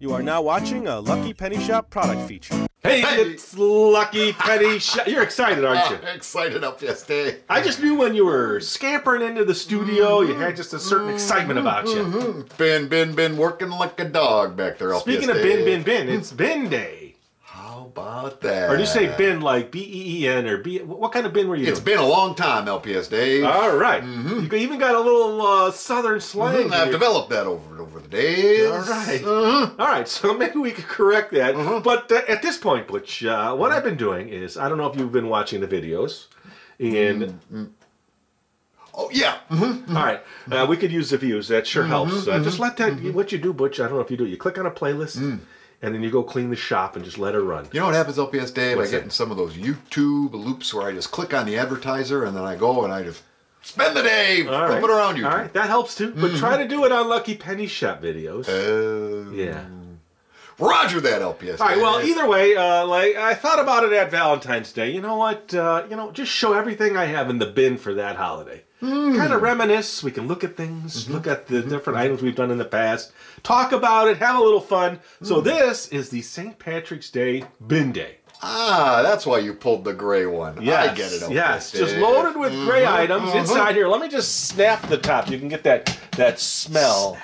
You are now watching a Lucky Penny Shop product feature. Hey, it's Lucky Penny Shop. You're excited, aren't you? excited up yesterday. I just knew when you were scampering into the studio, you had just a certain excitement about you. Mm -hmm. Been, been, been working like a dog back there. Speaking of bin, bin, bin, it's bin day. About that? Or do you say bin like B E E N or B? What kind of bin were you It's doing? been a long time, LPS Dave. All right. You even got a little uh, southern slang. Mhm, I've developed that over over the days. All right. Uh-huh. All right, so maybe we could correct that. But uh, at this point, Butch, uh, what I've been doing is I don't know if you've been watching the videos, and Oh yeah. mhm. all right, uh, we could use the views. That sure helps. Uh, just let that. What you do, Butch? I don't know if you do. it. You click on a playlist, and then you go clean the shop and just let it run. You know what happens, LPS Dave? What's I get that? in some of those YouTube loops where I just click on the advertiser and then I go and I just spend the day All right, flipping around you. All right, that helps too. But try to do it on Lucky Penny Shop videos. Uh, yeah. Roger that, LPS. All right. Well, either way, uh, like I thought about it at Valentine's Day. You know what? Uh, you know, just show everything I have in the bin for that holiday. Kind of hmm. reminisce. We can look at things, mm-hmm. look at the mm-hmm. different items we've done in the past, talk about it, have a little fun. So hmm. this is the St. Patrick's Day bin day. Ah, that's why you pulled the gray one. Yes, I get it. Yes, just loaded with mm-hmm, gray Mhm, items inside here. Let me just snap the top. You can get that that smell.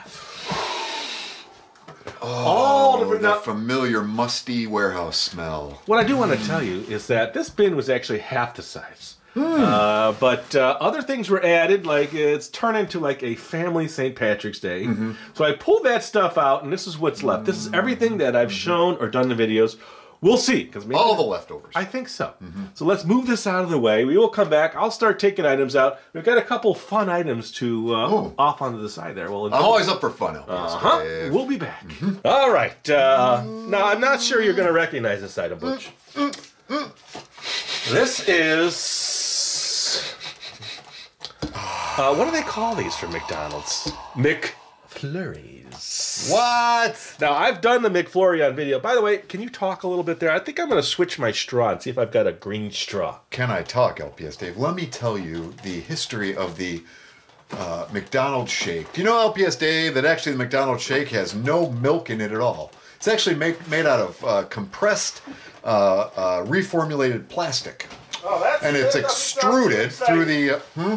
Oh, All Oh, different. the now- familiar musty warehouse smell. What I do want to tell you is that this bin was actually half the size. Uh, but uh, other things were added, like it's turned into like a family St. Patrick's Day. So I pulled that stuff out, and this is what's left. This is everything that I've shown or done in the videos. We'll see, because maybe All the leftovers. I think so. So let's move this out of the way. We will come back. I'll start taking items out. We've got a couple fun items to uh, Oh. off onto the side there. We'll I'm always up for fun, uh-huh. Dave. We'll be back. All right. Uh, now, I'm not sure you're going to recognize this item, Butch. This is. Uh, what do they call these from McDonald's? McFlurries. What? Now, I've done the McFlurry on video. By the way, can you talk a little bit there? I think I'm going to switch my straw and see if I've got a green straw. Can I talk, LPS Dave? Let me tell you the history of the uh, McDonald's shake. Do you know, LPS Dave, that actually the McDonald's shake has no milk in it at all? It's actually made, made out of uh, compressed, uh, uh, reformulated plastic. Oh, that's and it's extruded through the. Uh, hmm?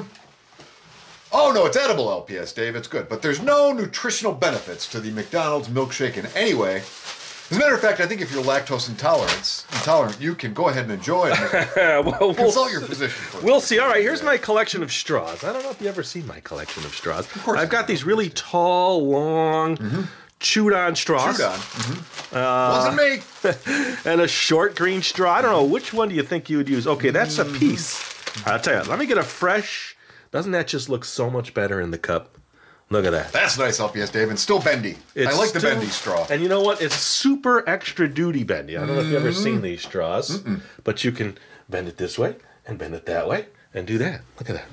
Oh no, it's edible, LPS, Dave. It's good, but there's no nutritional benefits to the McDonald's milkshake in any way. As a matter of fact, I think if you're lactose intolerant, intolerant, you can go ahead and enjoy it. well, we'll, Consult your physician. For We'll see. All right, here's my collection of straws. I don't know if you ever seen my collection of straws. Of course I've got these really tall, long, mm-hmm. chewed-on straws. Chewed on. Mhm. Uh, Wasn't me. and a short green straw. I don't know which one do you think you would use. Okay, that's a mm-hmm. piece. I'll tell you. Let me get a fresh. Doesn't that just look so much better in the cup? Look at that. That's nice, LPS, Dave, and still bendy. It's I like the still- bendy straw. And you know what? It's super extra duty bendy. I don't know if you've ever mm-hmm. seen these straws, but you can bend it this way and bend it that way and do that. Look at that.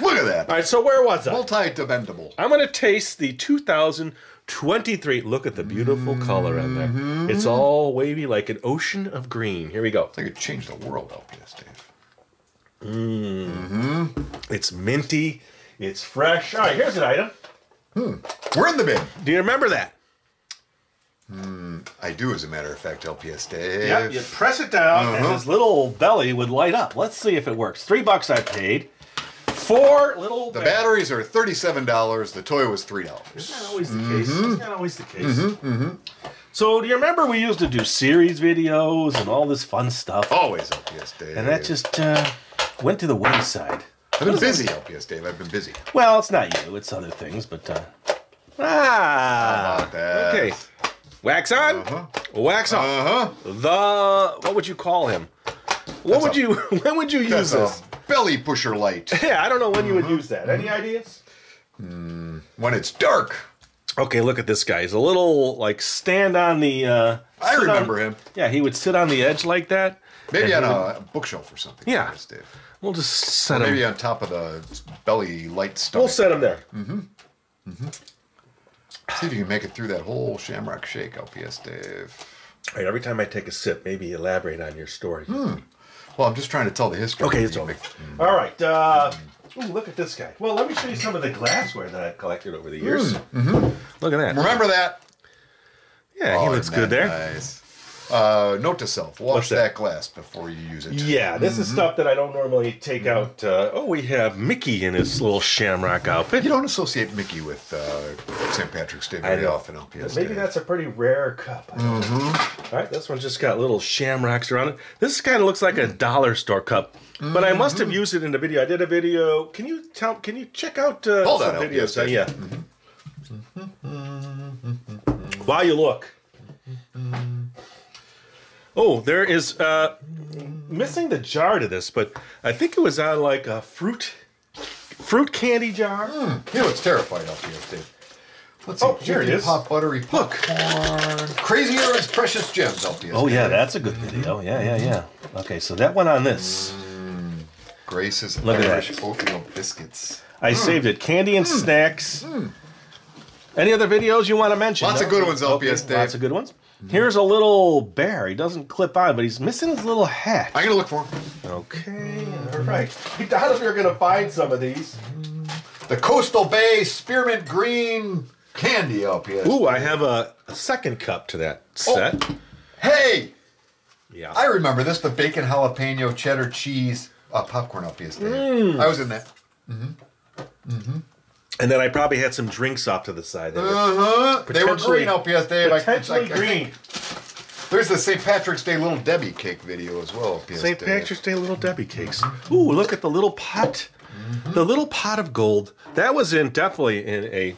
Look at that. All right, so where was I? Multi-bendable. I'm going to taste the 2023. Look at the beautiful color in there. Mm-hmm. It's all wavy like an ocean of green. Here we go. I could change the world, LPS, Dave. It's minty. It's fresh. All right, here's an item. Hmm. We're in the bin. Do you remember that? Hmm. I do, as a matter of fact, LPS, Dave. Yep. You press it down, and this little belly would light up. Let's see if it works. Three bucks I paid. Four little. The batteries are thirty-seven dollars. The toy was three dollars. That's not always the case. That's not always the case. Mmm. Mmm. So, do you remember we used to do series videos and all this fun stuff? Always LPS, Dave. And that just uh, went to the wayside. I've been busy, LPS, Dave. I've been busy. Well, it's not you, it's other things, but. Uh, ah! Okay. Wax on, Uh-huh. wax off. Uh huh. The. What would you call him? What would a- you. When would you use this? a belly pusher light. Yeah, I don't know when you would Uh-huh. use that. Any ideas? when it's dark. Okay, look at this guy. He's a little like stand on the. Uh, I remember on- him. Yeah, he would sit on the edge like that. Maybe on he would- a bookshelf or something. Yeah. LPS, Dave. We'll just set him. Maybe on top of the belly light stuff. We'll set them there. Mm-hmm. Mm-hmm. See if you can make it through that whole shamrock shake, LPS, Dave. All right, every time I take a sip, maybe elaborate on your story. Hmm. Well, I'm just trying to tell the history. Okay, it's the over. Mc- All right. Uh, ooh, look at this guy. Well, let me show you some of the glassware that I've collected over the years. Mm-hmm. Look at that. Remember that? Yeah, he Oh, looks good that there. Nice. Uh, note to self: wash that? that? glass before you use it. Yeah, this is stuff that I don't normally take out. Uh, oh, we have Mickey in his little shamrock outfit. You don't associate Mickey with uh, St. Patrick's Day very often, LPS. Maybe Day. that's a pretty rare cup. All right, this one just got little shamrocks around it. This kind of looks like a dollar store cup, but I must have used it in the video. I did a video. Can you tell? Can you check out uh, Hold some on, videos? LPS. Yeah. While you look. Oh, there is uh, missing the jar to this, but I think it was on like a fruit fruit candy jar. Hmm, you know, it's terrified LPS Day. Let's see. Oh, here it Jiffy. Pop buttery Look. popcorn. Crazy Aaron's precious gems LPS. Oh yeah, that's a good video. Mm-hmm. Yeah, yeah, yeah. Okay, so that went on this. Mm, Grace's Look at that. oatmeal biscuits. I mm. saved it. Candy and mm. snacks. Any other videos you want to mention? Lots of good ones, LPS Dave. Lots of good ones. Here's a little bear. He doesn't clip on, but he's missing his little hat. I'm gonna look for 'em. Okay, all right. I doubt if you're gonna find some of these. the Coastal Bay Spearmint Green Candy LPS. Ooh, I have a, a second cup to that set. Hey, Yeah. I remember this. The bacon jalapeno cheddar cheese uh, popcorn LPS. Mm. I was in that. And then I probably had some drinks off to the side. They were Uh-huh. They were green LPS Day. Like, potentially like, green. There's the St. Patrick's Day Little Debbie cake video as well. LPS St. Patrick's Day little Debbie cakes. Ooh, look at the little pot. The little pot of gold. That was in definitely in a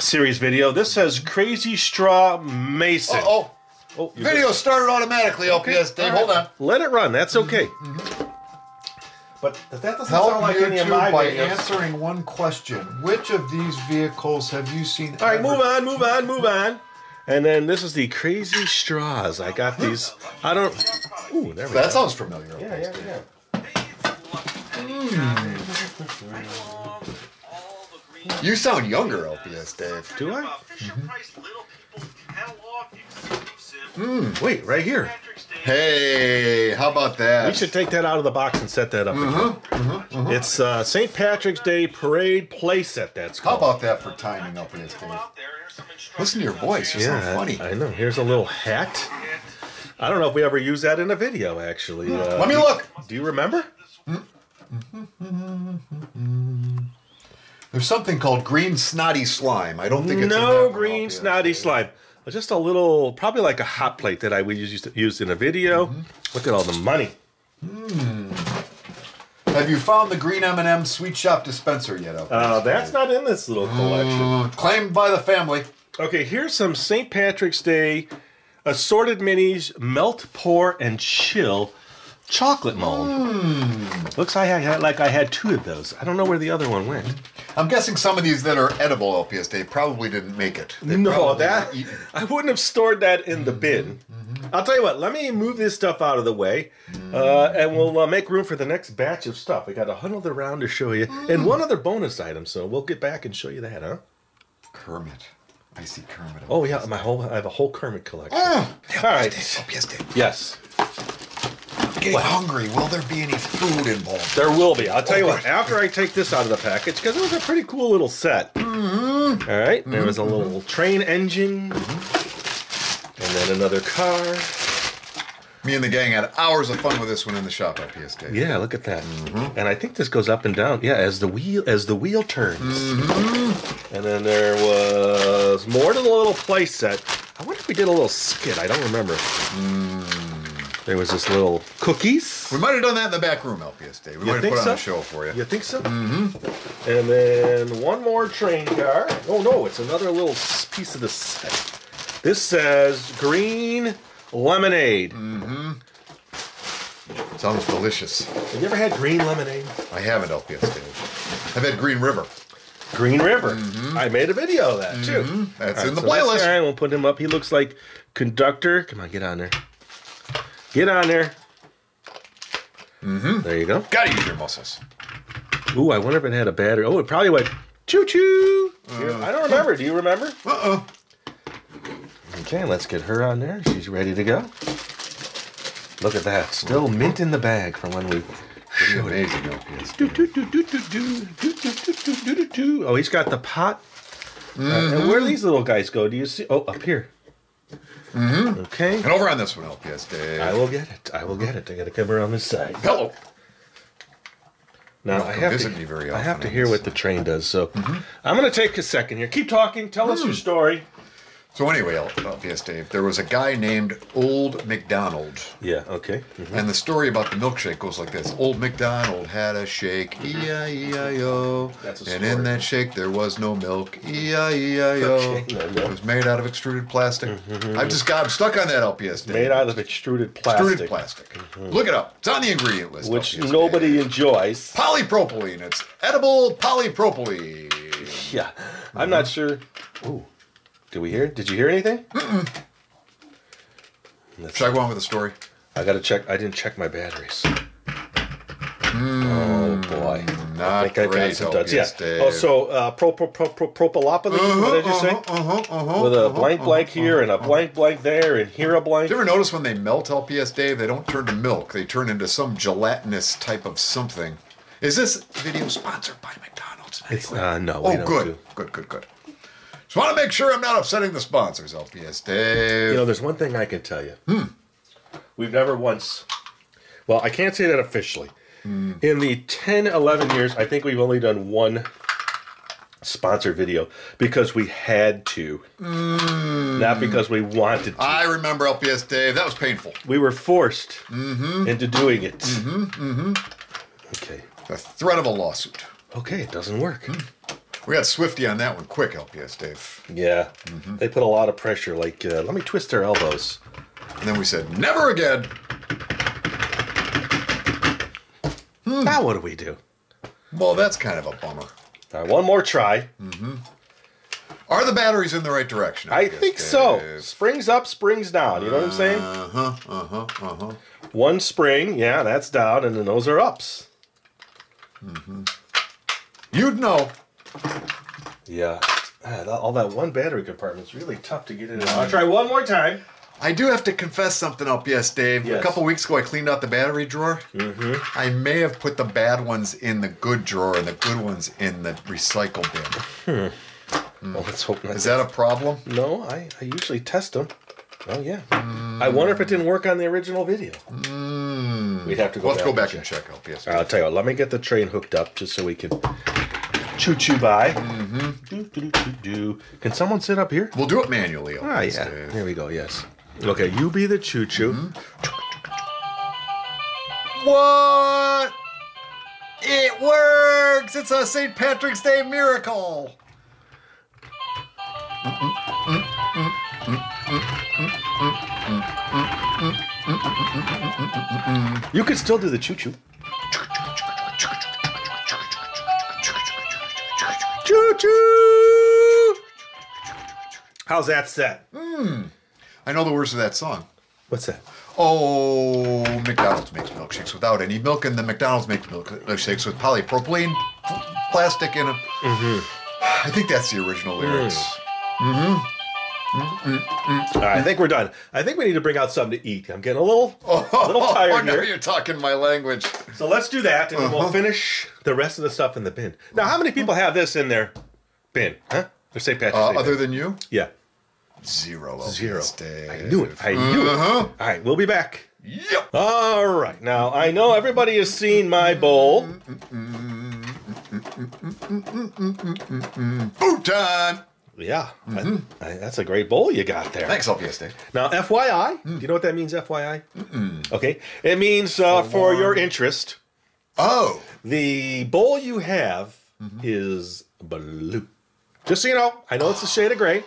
series video. This says Crazy Straw Mason. Oh, Oh, video started automatically. LPS Day. All right. Hold on. Let it run. That's okay. But that doesn't Help sound like any of my by videos. answering one question. Which of these vehicles have you seen? All right, ever- move on, move on, move on. And then this is the Crazy Straws. I got these. I don't. Ooh, there we That go. sounds familiar. Yeah, LPS yeah, Day. yeah. Hmm. You sound younger, LPS Dave. Do I? Mm. Wait, right here. Hey, how about that? We should take that out of the box and set that up. again. It's uh, St. Patrick's Day Parade playset. That's How called. about that for timing, LPS Dave? Listen to your voice. You sound yeah, funny. I know. Here's a little hat. I don't know if we ever used that in a video. Actually, uh, Let me look. Do you remember? There's something called green snotty slime. I don't think it's in No green snotty slime. Just a little, probably like a hot plate that I would use used in a video. Mm-hmm. Look at all the money. Have you found the green M&M sweet shop dispenser yet? LPS Uh, that's not in this little collection. Uh, claimed by the family. Okay, here's some St. Patrick's Day assorted minis, melt, pour, and chill chocolate mold. Hmm. Looks like I had like I had two of those. I don't know where the other one went. I'm guessing some of these that are edible LPS Dave probably didn't make it. They No, that. I wouldn't have stored that in the bin. I'll tell you what. Let me move this stuff out of the way, uh, and we'll uh, make room for the next batch of stuff. We got a huddled around to show you, and one other bonus item. So we'll get back and show you that, huh? Kermit. I see Kermit. Oh yeah, my whole I have a whole Kermit collection. Ah, All right. LPS Dave. Yes, Getting hungry. Will there be any food involved? there will be. I'll tell you Oh, what. After I take this out of the package, because it was a pretty cool little set. Mm-hmm. All right, there was a mm-hmm. little train engine, mm-hmm. and then another car. Me and the gang had hours of fun with this one in the shop LPS Dave. Yeah, look at that. Mm-hmm. And I think this goes up and down. Yeah, as the wheel as the wheel turns. And then there was more to the little play set. I wonder if we did a little skit. I don't remember. Mm. There was this little cookies. We might have done that in the back room, LPS Dave. We You might have think put on so? a show for you. You think so? Mm-hmm. And then one more train car. Oh no, it's another little piece of the set. This says green lemonade. Mm-hmm. Sounds delicious. Have you ever had green lemonade? I haven't LPS Dave. I've had Green River. Green River. Mm-hmm. I made a video of that too. That's All in the so playlist. All right, we'll put him up. He looks like conductor. Come on, get on there. Get on there. Mm-hmm. There you go. Gotta use your muscles. Ooh, I wonder if it had a battery. Oh, it probably went choo choo. Uh, I don't remember. Do you remember? Uh oh. Okay, let's get her on there. She's ready to go. Look at that. Still mint in the bag from when we showed it. Oh, he's got the pot. Mm-hmm. Uh, and where do these little guys go? Do you see? Oh, up here. Mm-hmm. Okay. And over on this one, LPS Dave. I will get it. I will get it. I got to come around this side. Hello. Now I have visit to. me very I have to hear what the train does. So I'm going to take a second here. Keep talking. Tell us your story. So anyway, LPS Dave, there was a guy named Old McDonald. Yeah. Okay. Mhm. And the story about the milkshake goes like this: Old McDonald had a shake, E-I-E-I-O, That's a and in that shake there was no milk, E E-I-E-I-O. Okay, no, no. It was made out of extruded plastic. I've just got I'm stuck on that LPS. Dave. Made out of extruded plastic, extruded plastic. Look it up. It's on the ingredient list. which LPS nobody Dave. enjoys. Polypropylene. It's edible polypropylene. Yeah. I'm not sure. Ooh. Did we hear? Did you hear anything? Let's- Should I go on with the story? I got to check. I didn't check my batteries. oh boy. Not I think I got some duds. Yeah. Dave. Oh, so uh, pro, pro, pro, pro, propylopylene. what did you say? Uh-huh, uh-huh, With a uh-huh, blank uh-huh, blank here uh-huh, and a uh-huh. blank blank there and here a blank. Did you ever notice when they melt LPS Dave, they don't turn to milk. They turn into some gelatinous type of something. Is this video sponsored by McDonald's? in any It's uh, no. Oh, good. do- Good, good, good. Just want to make sure I'm not upsetting the sponsors, LPS Dave. You know, there's one thing I can tell you. Hmm. We've never once. Well, I can't say that officially. Hmm. In the 10, 11 years, I think we've only done one sponsor video because we had to, hmm. not because we wanted to. I remember LPS Dave. That was painful. we were forced mm-hmm. into doing it. Mm-hmm. Mm-hmm. Okay. The threat of a lawsuit. Okay, it doesn't work. Hmm. We got Swifty on that one quick, LPS Dave. Yeah, they put a lot of pressure. Like, uh, let me twist their elbows. And then we said, never again. Now what do we do? Well, that's kind of a bummer. All right, one more try. Are the batteries in the right direction? I LPS think so. Springs up, springs down. You know what I'm saying? Uh huh. Uh huh. Uh huh. One spring, yeah, that's down, and then those are ups. You'd know. Yeah. Ah, that- all that one battery compartment's really tough to get in. I'll try one more time. I do have to confess something, LPS Dave. Yes. A couple weeks ago, I cleaned out the battery drawer. Mm-hmm. I may have put the bad ones in the good drawer and the good ones in the recycle bin. Well, let's hope not. Is that a problem? No, I, I usually test them. Oh yeah. I wonder if it didn't work on the original video. We'd have to go. Well, let's back go back and and check LPS. I'll tell you what. Let me get the train hooked up just so we can choo choo by. Mm-hmm. Do, do, do, do. Can someone sit up here? We'll do it manually. Ah, yeah. Here we go. Yes. Okay, you be the choo choo. What? It works! It's a St. Patrick's Day miracle! You could still do the choo choo. Choo. How's that set? Mmm. I know the words of that song. What's that? Oh, McDonald's makes milkshakes without any milk, and then McDonald's makes milkshakes with polypropylene plastic in them. Mm -hmm. I think that's the original lyrics. Mm. Mm -hmm. -hmm. Right, I think we're done. I think we need to bring out something to eat. I'm getting a little, a little Oh, tired now here. you're talking my language. So let's do that, and then we'll finish the rest of the stuff in the bin. Now, how many people have this in their bin? Huh? Their St. Patrick's Uh, Day other bin? than you, yeah, zero. zero. LPS Dave. I knew it. I knew Uh-huh. it. All right, we'll be back. Yep. All right. Now I know everybody has seen my bowl. Food time. Yeah, I- I- that's a great bowl you got there. Thanks, LPS Dave. Now, FYI, do you know what that means? FYI. Okay, it means uh, for your interest, Oh, the bowl you have is blue. Just so you know, I know it's a shade of gray.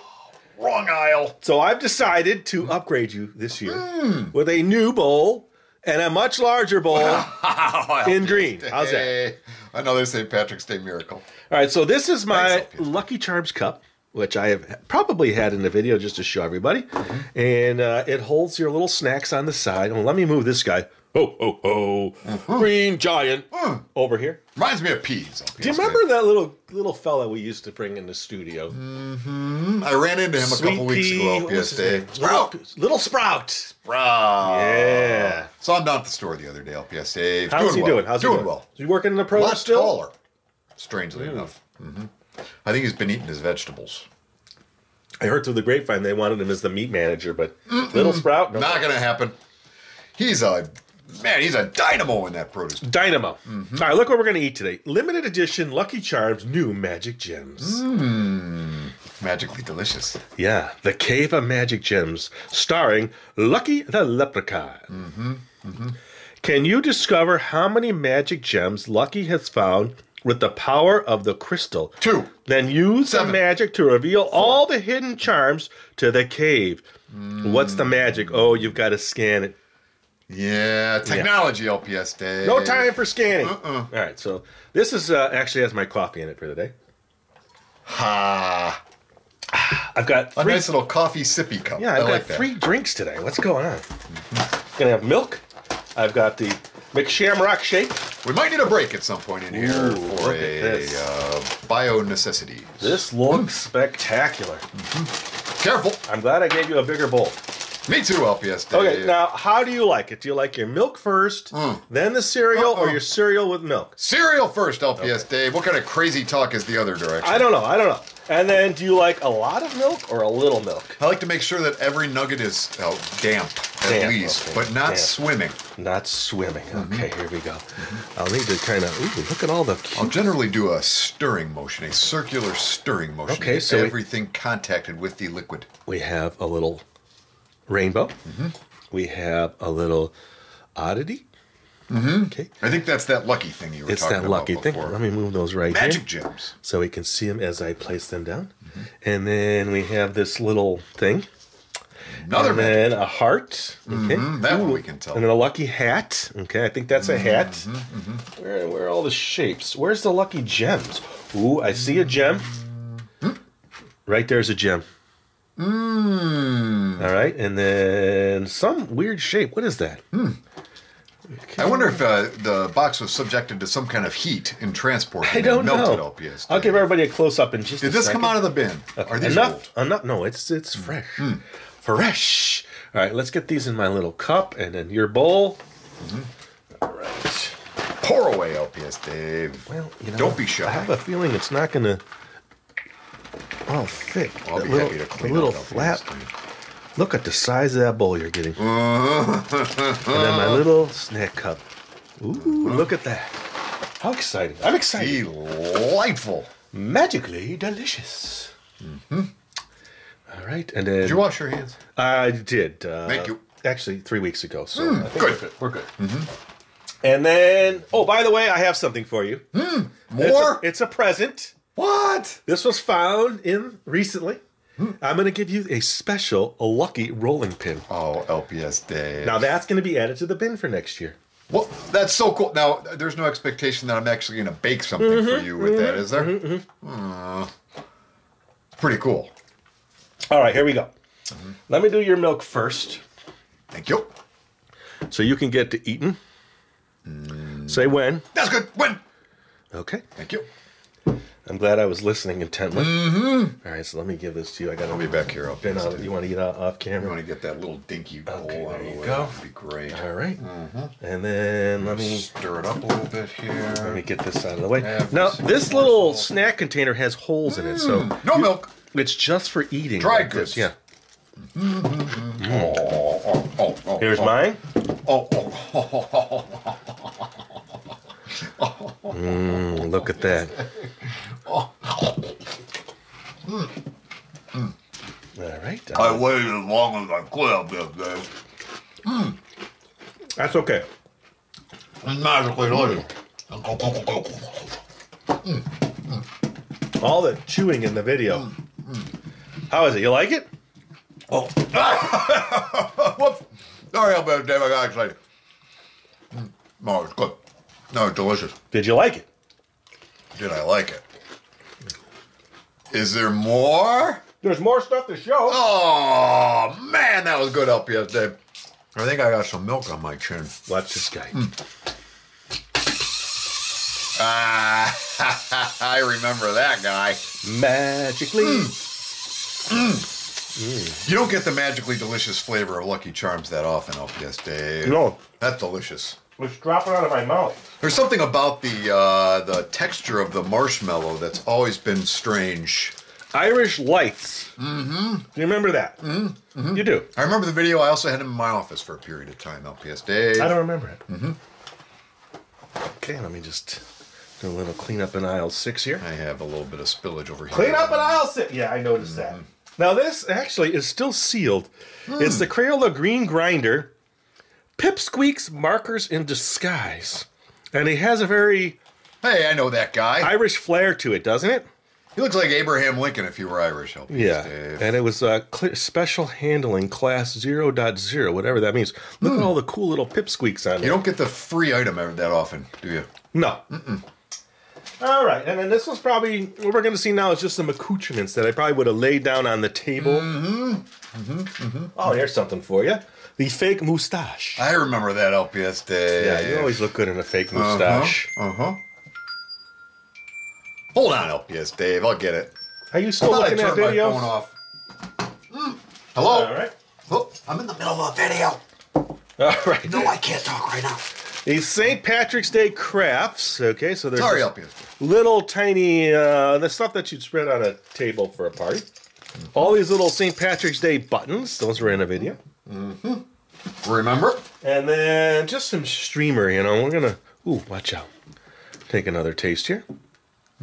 wrong aisle. So I've decided to upgrade you this year hmm. with a new bowl and a much larger bowl in green. How's that? Another St. Patrick's Day miracle. All right, so this is my Thanks, Lucky Charms cup, which I have probably had in the video just to show everybody. And uh, it holds your little snacks on the side. Well, let me move this guy. Ho, ho, ho. Green giant over here. Reminds me of peas. LPS Do you remember that little little fella we used to bring in the studio? Dave. I ran into him a Sweet couple weeks ago. what was LPS his Day. name? Sprout. Little, little Sprout. Sprout. Yeah. Saw him down at the store the other day. LPS Dave. How's doing he well. doing? How's doing he doing? well. Is he working in the A pro lot still? taller. Strangely enough. hmm I think he's been eating his vegetables. I heard through the grapevine they wanted him as the meat manager, but Little Sprout, no. Not gonna happen. He's a man. He's a dynamo in that produce. Dynamo. All right, look what we're going to eat today. Limited edition Lucky Charms new magic gems. Magically delicious. Yeah, the Cave of Magic Gems, starring Lucky the Leprechaun. Mm-hmm. Mm-hmm. Can you discover how many magic gems Lucky has found with the power of the crystal? Two. Then use Seven. the magic to reveal all the hidden charms to the cave. What's the magic? Oh, you've got to scan it. Yeah, technology LPS day. No time for scanning. Uh-uh. All right, so this is uh, actually has my coffee in it for the day. Ha! I've got A nice little coffee sippy cup. yeah, I I've got like three drinks today. What's going on? Gonna have milk. I've got the McShamrock shake. We might need a break at some point in here Ooh, for a uh, this. uh, bio necessity. This looks spectacular. Mm-hmm. Careful. I'm glad I gave you a bigger bowl. Me too, LPS day. Okay, now how do you like it? Do you like your milk first, hmm. then the cereal, or Uh-uh. your cereal with milk? Cereal first, LPS Dave. What kind of crazy talk is the other direction? I don't know. I don't know. And then do you like a lot of milk or a little milk? I like to make sure that every nugget is oh, damp, at Damp, least, okay, but not damp. swimming. Not swimming. Mm-hmm. Okay, here we go. I'll need to kind of ooh, look at all the I'll generally do a stirring motion, a circular stirring motion. Okay, to get so we- everything contacted with the liquid. We have a little rainbow. Mm-hmm. We have a little oddity. Mm-hmm. Okay, I think that's that lucky thing you were it's talking that lucky thing. Let me move those right here. Magic here gems. so we can see them as I place them down. Mm-hmm. And then we have this little thing. Another and magic. a heart. Okay. Mhm, that one we can tell. And then a lucky hat. Okay, I think that's a hat. Mm-hmm, Where, where are all the shapes? Where's the lucky gems? Ooh, I see a gem. Right there's a gem. Mm. All right, and then some weird shape. What is that? I wonder if uh, the box was subjected to some kind of heat in transport. I don't melted know. LPS. I'll give everybody a close up in just. Did this come out of the bin? Are these enough? old? Enough? No, it's it's Hmm. fresh. Fresh. All right, let's get these in my little cup and in your bowl. Mm-hmm. All right. Pour away, LPS Dave. Well, you know, Don't be shy. I have a feeling it's not going to. Oh, thick. I'll That be little, happy to the clean little up flat. Look at the size of that bowl you're getting. and then my little snack cup. Ooh, look at that. How exciting. I'm excited. Delightful. Magically delicious. Mm-hmm. All right, and then Did you wash your hands? I did. Uh, Thank you. Actually, three weeks ago. So hmm, I think good. we're good. We're good. Mm-hmm. And then, oh, by the way, I have something for you. Hmm, it's a- More? It's a, present. What? This was found in recently. Hmm. I'm going to give you a special, a lucky rolling pin. Oh, LPS day. Now that's going to be added to the bin for next year. Well, that's so cool. Now, there's no expectation that I'm actually going to bake something Mm-hmm, for you with that, mm-hmm, is there? Uh, pretty cool. All right, here we go. Mm-hmm. Let me do your milk first, Thank you. so you can get to eating. Mm. Say when. That's good. When? Okay. Thank you. I'm glad I was listening intently. Mm-hmm. right, so let me give this to you. I got I'll to be back here. bin LPS out. Dave. You want to eat off, off You want to get that little dinky bowl Okay, out of the you way. go. That'd be great. All right. Mm-hmm. And then let me Stir it up a little bit here. let me get this out of the way. Now this this little snack container has holes in it, so mm. No milk. It's just for eating. Dry like this. goods. Yeah. Oh, oh, oh, oh, Here's oh, mine. Oh, oh, oh, Mm, look at that. All right. I waited as long as I could, LPS Dave. That's okay. It's magically delicious. All the chewing in the video. How is it? You like it? Oh. Whoops. Sorry, LPS Dave. I got excited. Mm. No, it's good. No, it's delicious. Did you like it? Did I like it? Is there more? There's more stuff to show. Oh man, that was good, LPS Dave. I think I got some milk on my chin. Watch this guy. Ah, I remember that guy. Magically. You don't get the magically delicious flavor of Lucky Charms that often, LPS Dave. No. That's delicious. It's dropping out of my mouth. There's something about the uh, the texture of the marshmallow that's always been strange. Irish Lights. Mm-hmm. Do you remember that? Mm-hmm. You do. I remember the video. I also had him in my office for a period of time. LPS Dave. I don't remember it. Mm-hmm. Okay, let me just do a little cleanup in aisle six here. I have a little bit of spillage over here. Clean up in aisle six. Yeah, I noticed that. Now this actually is still sealed. It's the Crayola Green Grinder, Pipsqueaks Markers in Disguise, and it has a very Hey, I know that guy. Irish flair to it, doesn't it? he looks like Abraham Lincoln if he were Irish. LPS Yeah, Dave. and it was uh, clear, special handling class 0.0, whatever that means. Look at all the cool little pipsqueaks on it. You there. don't get the free item that often, do you? No. All right, and then this was probably what we're going to see now is just some accoutrements that I probably would have laid down on the table. Mm-hmm. mm-hmm Oh, here's something for you: the fake mustache. I remember that LPS Dave. yeah, you always look good in a fake mustache. Uh huh. Hold on, LPS Dave. I'll get it. Are you still looking at turned my phone off. Mm. Hello. All right. Oh, I'm in the middle of a video. All right. No, I can't talk right now. These St. Patrick's Day crafts. Okay, so they're Sorry, just LPS. Little tiny uh, the stuff that you'd spread on a table for a party. All these little St. Patrick's Day buttons. Those were in a video. Remember? And then just some streamer, you know. We're gonna ooh, watch out. Take another taste here.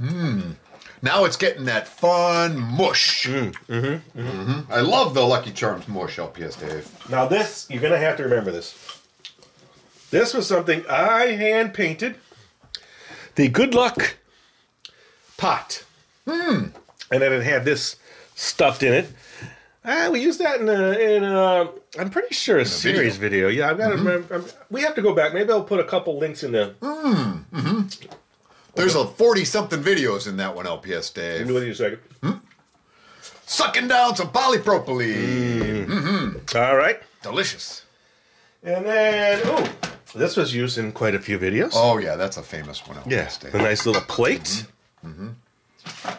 Mmm. Now it's getting that fun mush. Mm, hmm. Mm hmm. I love the Lucky Charms mush, LPS Dave. Now this, you're gonna have to remember this. This was something I hand painted. The good luck pot. Hmm. And then it had this stuffed in it. Ah, we used that in a, in a I'm pretty sure a, series video. Yeah, I've got to mm-hmm. remember. I'm- we have to go back. Maybe I'll put a couple links in the. Mm, mm-hmm. There's a 40 something videos in that one, LPS Dave. With you a second. Sucking down some polypropylene. Mm. Mm-hmm. All right. Delicious. And then, oh, this was used in quite a few videos. Oh, yeah, that's a famous one, LPS Yeah, Dave. a nice little plate.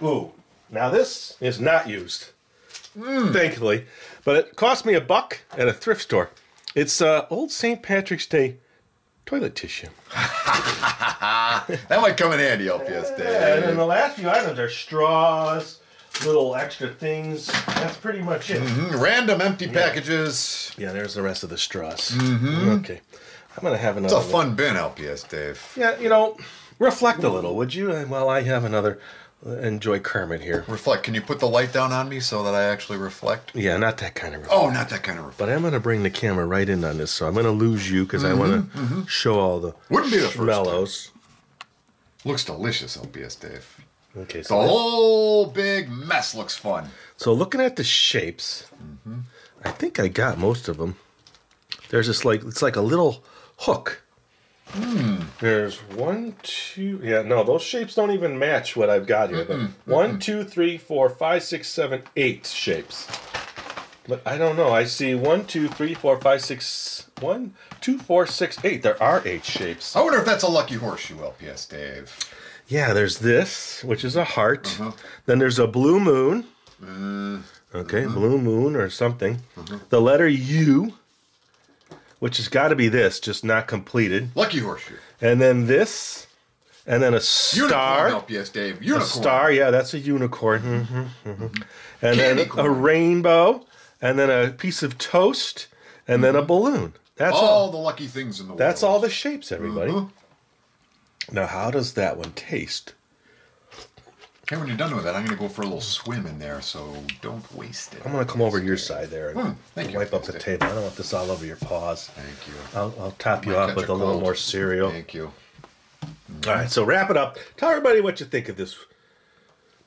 Ooh, now this is not used, thankfully, but it cost me a buck at a thrift store. It's uh, old St. Patrick's Day toilet tissue. That might come in handy, LPS Dave. And then the last few items are straws, little extra things. That's pretty much it. Mm, Random empty packages. Yeah, there's the rest of the straws. Okay, I'm gonna have another. It's a one. fun bin, LPS Dave. Yeah, you know, reflect a little, would you? Uh, While I have another. uh, Enjoy Kermit here. Reflect. Can you put the light down on me so that I actually reflect? Yeah, not that kind of. Reflect. Oh, not that kind of reflect. But I'm going to bring the camera right in on this, so I'm going to lose you because I mm-hmm, want to mm-hmm. show all the Wouldn't be the first Looks delicious, LPS Dave. Okay, so The whole big mess looks fun. so looking at the shapes, mm-hmm. I think I got most of them. There's this like it's like a little hook. Hmm. There's one, two. Yeah, no, those shapes don't even match what I've got here. But one, two, three, four, five, six, seven, eight shapes. But I don't know. I see one, two, three, four, five, six, one, two, four, six, eight. There are eight shapes. I wonder if that's a lucky horseshoe, LPS Dave. Yeah, there's this, which is a heart. Uh-huh. Then there's a blue moon. Uh, okay, uh-huh. blue moon or something. Uh-huh. The letter U, which has got to be this, just not completed. Lucky horseshoe. And then this, and then a star. Unicorn, LPS Dave. A Unicorn. star, yeah, that's a unicorn. hmm hmm And then Candy a corn. rainbow, and then a piece of toast, and then a balloon. That's All all. the lucky things in the world. That's all the shapes, everybody. Mhm. Now, how does that one taste? Hey, when you're done with that, I'm going to go for a little swim in there, so don't waste it. I'm gonna come over to your side there and Hmm, thank you. wipe up the table. I don't want this all over your paws. Thank you. I'll, I'll top you off with a little more cereal. Thank you. All right, so wrap it up. Tell everybody what you think of this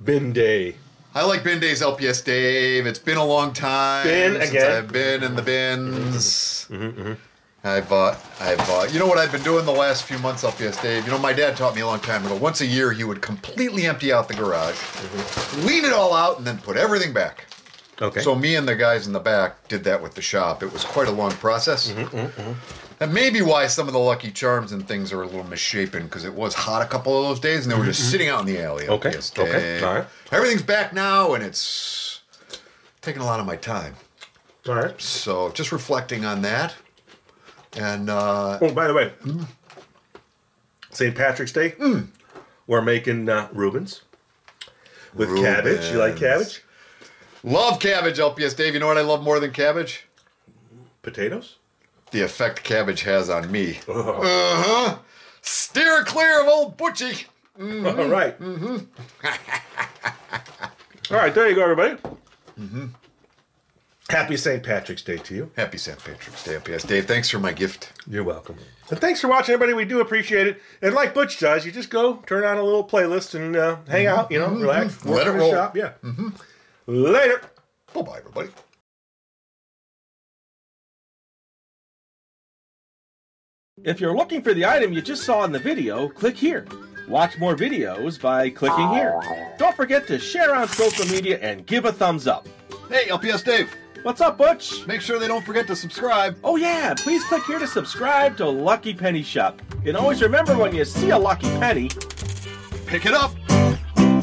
bin day. I like bin days, LPS Dave. It's been a long time Bin since again. I've been in the bins. I've, uh, I've, uh, you know what I've been doing the last few months, LPS Dave. You know, my dad taught me a long time ago. Once a year, he would completely empty out the garage, clean it all out, and then put everything back. Okay. So me and the guys in the back did that with the shop. It was quite a long process. Mm-hmm, That may be why some of the Lucky Charms and things are a little misshapen because it was hot a couple of those days and they were just sitting out in the alley. Mm-hmm, Okay, okay, all right. Everything's back now and it's taking a lot of my time. all right. So just reflecting on that. And uh, Oh, by the way, St. Patrick's Day, Mm. we're making uh, Reubens. with cabbage. You like cabbage? Love cabbage, LPS Dave. You know what I love more than cabbage? Potatoes? The effect cabbage has on me. Oh. Uh huh. Steer clear of old Butchie. All right. All right, there you go, everybody. Happy St. Patrick's Day to you. Happy St. Patrick's Day, LPS Dave. Thanks for my gift. You're welcome. And thanks for watching, everybody. We do appreciate it. And like Butch does, you just go turn on a little playlist and uh, hang out, you know, mm-hmm. relax, work Let it roll. shop. Yeah. Mm-hmm. Later. Bye bye, everybody. If you're looking for the item you just saw in the video, click here. Watch more videos by clicking here. Don't forget to share on social media and give a thumbs up. Hey, LPS Dave. What's up, Butch? Make sure they don't forget to subscribe. Oh yeah, please click here to subscribe to Lucky Penny Shop. And always remember when you see a lucky penny, Pick it up.